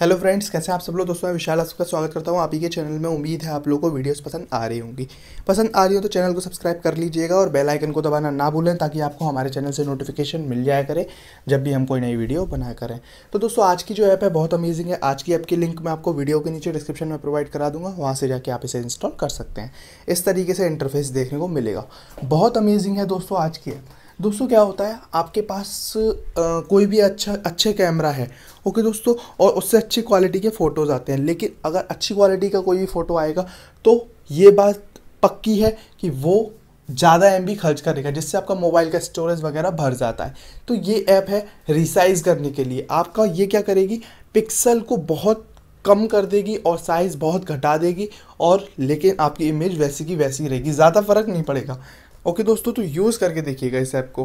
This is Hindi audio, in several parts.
हेलो फ्रेंड्स, कैसे हैं आप सब लोग? दोस्तों, मैं विशाल आपका स्वागत करता हूँ। आप ही के चैनल में उम्मीद है आप लोगों को वीडियोस पसंद आ रही होंगी। पसंद आ रही हो तो चैनल को सब्सक्राइब कर लीजिएगा और बेल आइकन को दबाना ना भूलें ताकि आपको हमारे चैनल से नोटिफिकेशन मिल जाया करे जब भी हम कोई नई वीडियो बनाया करें। तो दोस्तों, आज की जो ऐप है बहुत अमेजिंग है। आज की ऐप की लिंक मैं आपको वीडियो के नीचे डिस्क्रिप्शन में प्रोवाइड करा दूँगा। वहाँ से जाके आप इसे इंस्टॉल कर सकते हैं। इस तरीके से इंटरफेस देखने को मिलेगा। बहुत अमेजिंग है दोस्तों, आज की ऐप। दोस्तों क्या होता है आपके पास आ, कोई भी अच्छा अच्छे कैमरा है ओके दोस्तों और उससे अच्छी क्वालिटी के फ़ोटोज़ आते हैं लेकिन अगर अच्छी क्वालिटी का कोई भी फ़ोटो आएगा तो ये बात पक्की है कि वो ज़्यादा एम खर्च करेगा जिससे आपका मोबाइल का स्टोरेज वगैरह भर जाता है। तो ये ऐप है रिसाइज करने के लिए। आपका ये क्या करेगी पिक्सल को बहुत कम कर देगी और साइज़ बहुत घटा देगी और लेकिन आपकी इमेज वैसी की वैसी रहेगी ज़्यादा फ़र्क नहीं पड़ेगा। ओके दोस्तों तो यूज़ करके देखिएगा इस ऐप को।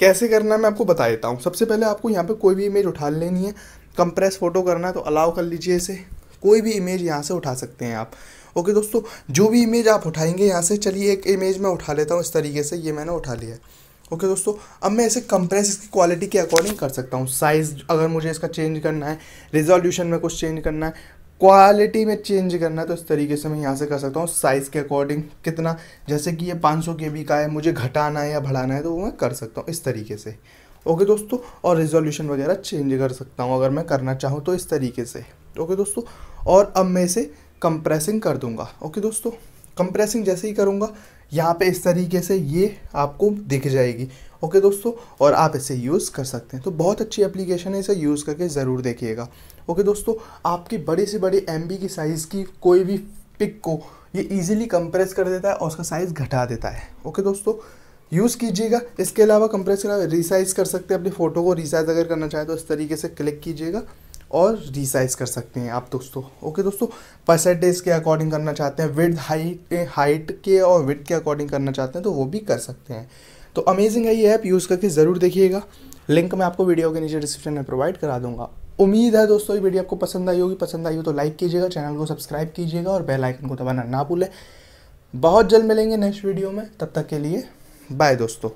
कैसे करना है, मैं आपको बता देता हूँ। सबसे पहले आपको यहाँ पे कोई भी इमेज उठा लेनी है। कंप्रेस फ़ोटो करना है तो अलाउ कर लीजिए इसे। कोई भी इमेज यहाँ से उठा सकते हैं आप। ओके दोस्तों, जो भी इमेज आप उठाएँगे यहाँ से, चलिए एक इमेज मैं उठा लेता हूँ इस तरीके से, ये मैंने उठा लिया है। ओके दोस्तों, अब मैं इसे कंप्रेस इसकी क्वालिटी के अकॉर्डिंग कर सकता हूँ। साइज़ अगर मुझे इसका चेंज करना है रिजोल्यूशन में कुछ चेंज करना है क्वालिटी में चेंज करना है तो इस तरीके से मैं यहाँ से कर सकता हूँ। साइज़ के अकॉर्डिंग कितना, जैसे कि ये 500 सौ के बी का है, मुझे घटाना है या बढ़ाना है तो वो मैं कर सकता हूँ इस तरीके से। ओके दोस्तों, और रिजोल्यूशन वगैरह चेंज कर सकता हूँ अगर मैं करना चाहूँ तो इस तरीके से। ओके दोस्तों, और अब मैं इसे कंप्रेसिंग कर दूँगा। ओके दोस्तों। कंप्रेसिंग जैसे ही करूँगा, यहाँ पे इस तरीके से ये आपको दिख जाएगी। ओके दोस्तों, और आप इसे यूज़ कर सकते हैं। तो बहुत अच्छी एप्लीकेशन है, इसे यूज़ करके ज़रूर देखिएगा। ओके दोस्तों, आपकी बड़ी से बड़ी एमबी की साइज़ की कोई भी पिक को ये इजीली कंप्रेस कर देता है और उसका साइज़ घटा देता है। ओके दोस्तों यूज़ कीजिएगा। इसके अलावा कंप्रेस रिसाइज कर सकते हैं। अपनी फ़ोटो को रिसाइज अगर करना चाहें तो इस तरीके से क्लिक कीजिएगा। और रिसाइज कर सकते हैं आप दोस्तों। ओके दोस्तों परसेंटेज के अकॉर्डिंग करना चाहते हैं विद हाइट हाइट के और विथ के अकॉर्डिंग करना चाहते हैं तो वो भी कर सकते हैं। तो अमेजिंग है ये ऐप यूज़ करके ज़रूर देखिएगा। लिंक मैं आपको वीडियो के नीचे डिस्क्रिप्शन में प्रोवाइड करा दूँगा। उम्मीद है दोस्तों, ये वीडियो आपको पसंद आई होगी। पसंद आई हो तो लाइक कीजिएगा चैनल को सब्सक्राइब कीजिएगा और बेल आइकन को दबाना ना भूलें। बहुत जल्द मिलेंगे नेक्स्ट वीडियो में। तब तक के लिए बाय दोस्तों।